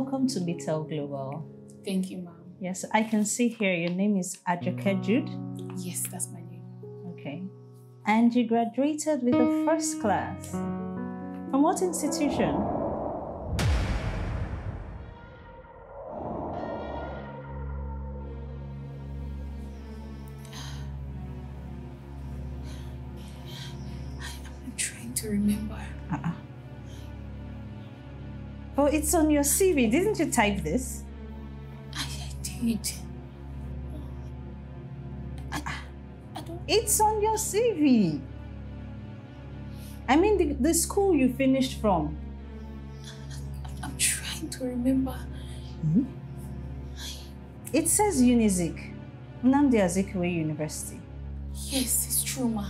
welcome to Mitel Global. Thank you, ma'am. Yes, I can see here your name is Adjoke Jude. Yes, that's my name. Okay. And you graduated with a first class. From what institution? I'm trying to remember. Uh-uh. Oh, it's on your CV. Didn't you type this? I, I did. I, I don't. It's on your CV. I mean, the, the school you finished from. I'm trying to remember. Hmm. It says Unizik, Nnamdi Azikiwe University. Yes, it's true, ma.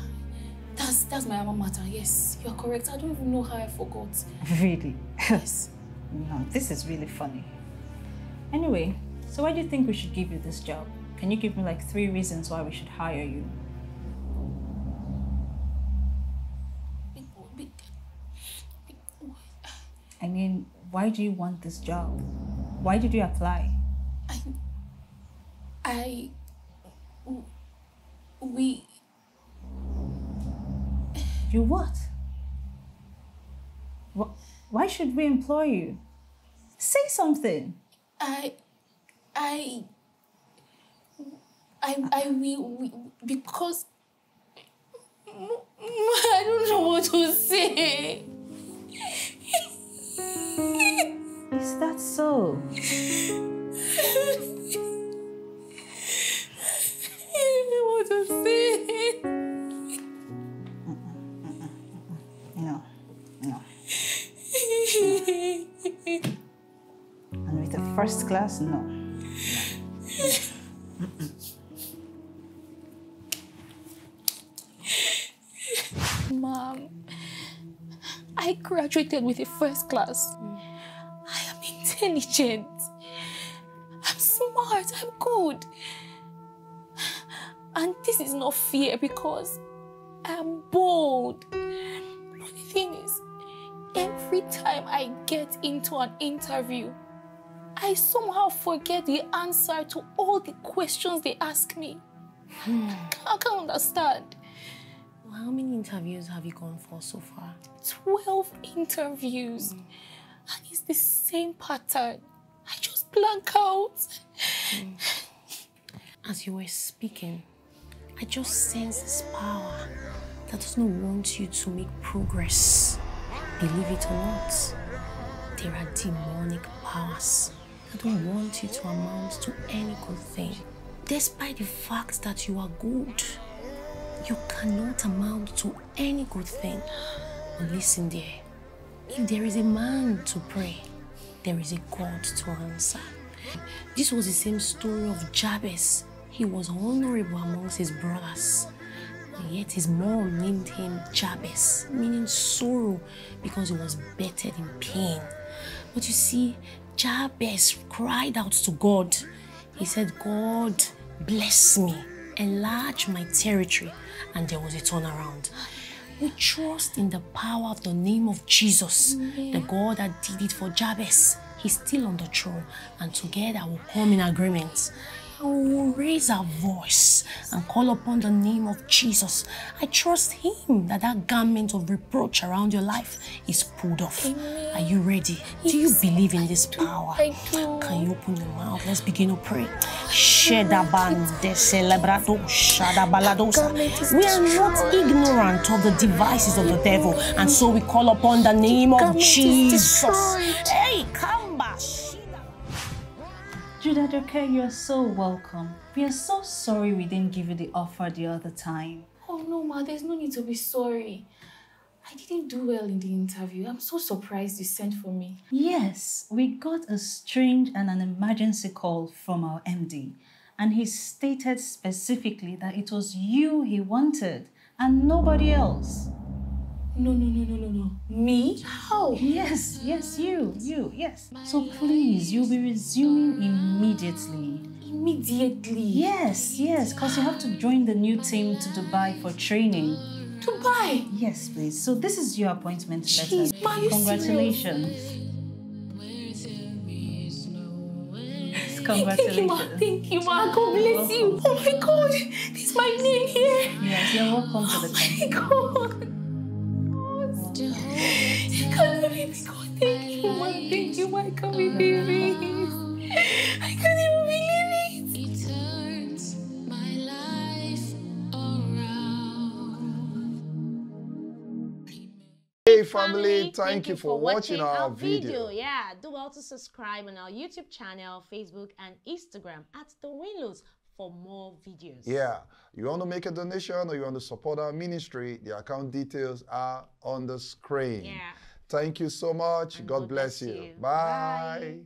That's that's my alma mater. Yes, you're correct. I don't even know how I forgot. Really? Yes. No, this is really funny. Anyway, so why do you think we should give you this job? Can you give me like three reasons why we should hire you? I mean, why do you want this job? Why did you apply? I, I, we, You what? Wh- Why should we employ you? Say something. I, I, I, I, we, we because I don't know what to say. Is that so? first class, no. Mom, I graduated with a first class. Mm. I am intelligent. I'm smart. I'm good. And this is not fear because I'm bold. But the thing is, every time I get into an interview, I somehow forget the answer to all the questions they ask me. Hmm. I can't understand. How many interviews have you gone for so far? 12 interviews. Hmm. And it's the same pattern. I just blank out. Hmm. As you were speaking, I just sense this power that does not want you to make progress. Believe it or not, there are demonic powers that don't want you to amount to any good thing. Despite the fact that you are good, you cannot amount to any good thing. But listen dear, if there is a man to pray, there is a God to answer. This was the same story of Jabez. He was honorable amongst his brothers. Yet his mom named him Jabez, meaning sorrow, because he was bettered in pain. But you see, Jabez cried out to God. He said, God, bless me, enlarge my territory. And there was a turnaround. We trust in the power of the name of Jesus, the God that did it for Jabez. He's still on the throne, and together we'll come in agreement. We will raise our voice and call upon the name of Jesus. I trust Him that that garment of reproach around your life is pulled off. Are you ready? Do you believe in this power? I do. Can you open your mouth? Let's begin to pray. Shedabande celebrado shadabaladosa. We are not ignorant of the devices of the devil, and so we call upon the name of Jesus. Judah Doke, you're so welcome. We are so sorry we didn't give you the offer the other time. Oh no, ma, there's no need to be sorry. I didn't do well in the interview. I'm so surprised you sent for me. Yes, we got a strange and an emergency call from our MD, and he stated specifically that it was you he wanted and nobody else. No, no, no, no, no, no. Me? How? Yes, yes, you, you, yes. So please, you'll be resuming immediately. Immediately. Yes, yes, because you have to join the new team to Dubai for training. Dubai. Yes, please. So this is your appointment letter. Jeez, are you Congratulations. Congratulations. Thank you, ma. Thank you, ma. God bless you. Oh my God. This is my name here. Yes, you're welcome to the Oh company. my I can't believe it. God, thank you, ma. Thank you, ma. I can't believe it. I can't even believe it. He turns my life around. Hey family, thank, you for, watching, our, video. Yeah, do well to subscribe on our YouTube channel, Facebook, and Instagram at The Winlos for more videos. Yeah, you want to make a donation or you want to support our ministry, the account details are on the screen. Yeah. Thank you so much. And God, bless, you. Bye. Bye.